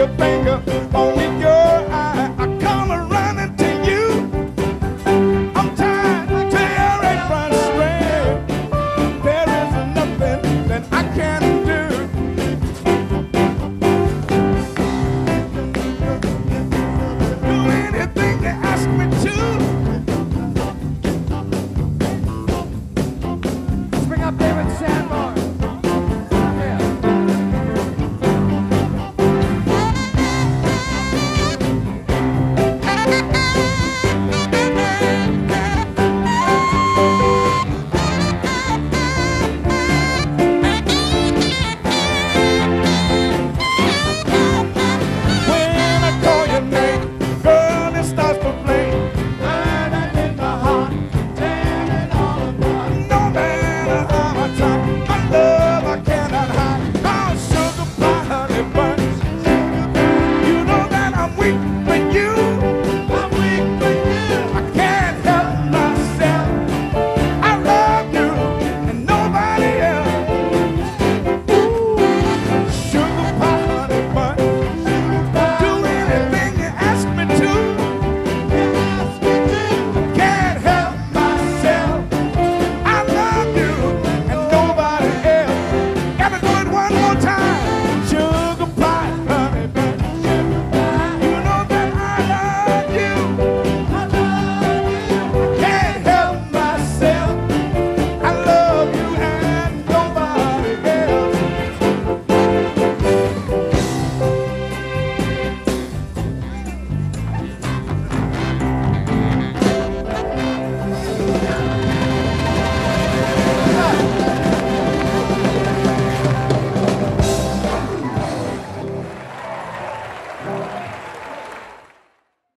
your finger. weep.